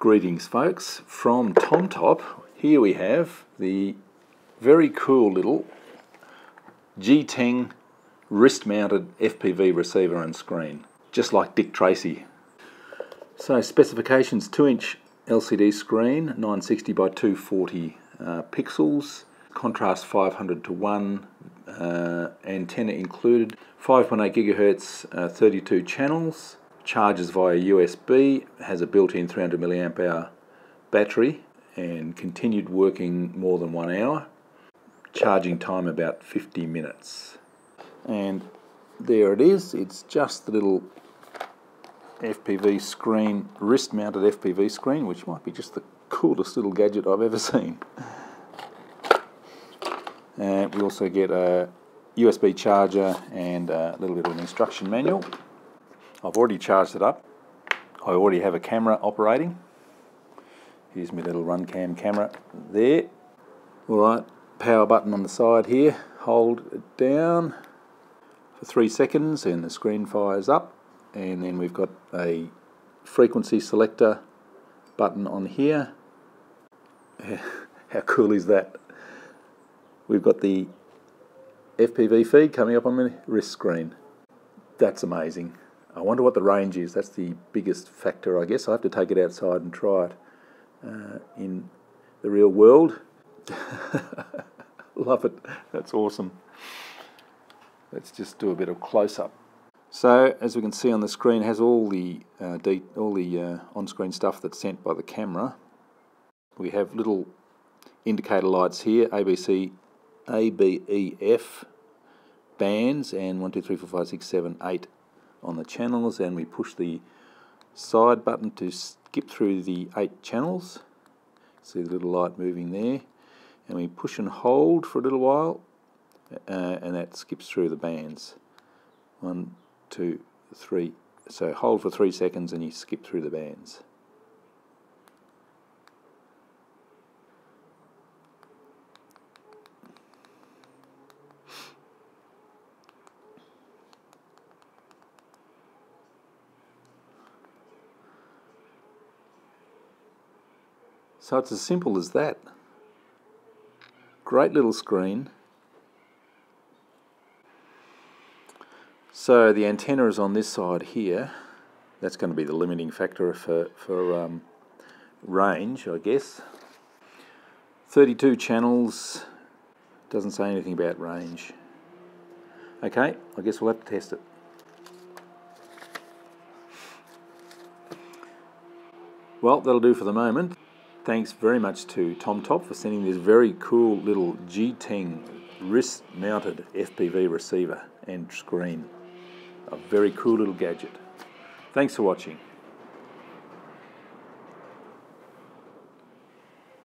Greetings folks, from TomTop, here we have the very cool little G-Teng wrist mounted FPV receiver and screen, just like Dick Tracy. So specifications 2 inch LCD screen, 960 by 240 uh, pixels, contrast 500 to 1, uh, antenna included, 5.8 gigahertz, uh, 32 channels, charges via USB, has a built-in 300 milliamp hour battery and continued working more than one hour. Charging time about 50 minutes. And there it is, it's just the little FPV screen, wrist mounted FPV screen, which might be just the coolest little gadget I've ever seen. And we also get a USB charger and a little bit of an instruction manual. I've already charged it up. I already have a camera operating. Here's my little RunCam camera there. Alright, power button on the side here. Hold it down for three seconds and the screen fires up. And then we've got a frequency selector button on here. How cool is that? We've got the FPV feed coming up on the wrist screen. That's amazing. I wonder what the range is. That's the biggest factor, I guess. I have to take it outside and try it uh, in the real world. Love it. That's awesome. Let's just do a bit of close-up. So, as we can see on the screen, has all the uh, all the uh, on-screen stuff that's sent by the camera. We have little indicator lights here, ABC, ABEF bands, and 1, 2, 3, 4, 5, 6, 7, 8 on the channels and we push the side button to skip through the eight channels. See the little light moving there. And we push and hold for a little while uh, and that skips through the bands. One two three so hold for three seconds and you skip through the bands So it's as simple as that. Great little screen. So the antenna is on this side here. That's going to be the limiting factor for, for um, range, I guess. 32 channels, doesn't say anything about range. Okay, I guess we'll have to test it. Well, that'll do for the moment. Thanks very much to TomTop for sending this very cool little G-Teng wrist-mounted FPV receiver and screen. A very cool little gadget. Thanks for watching.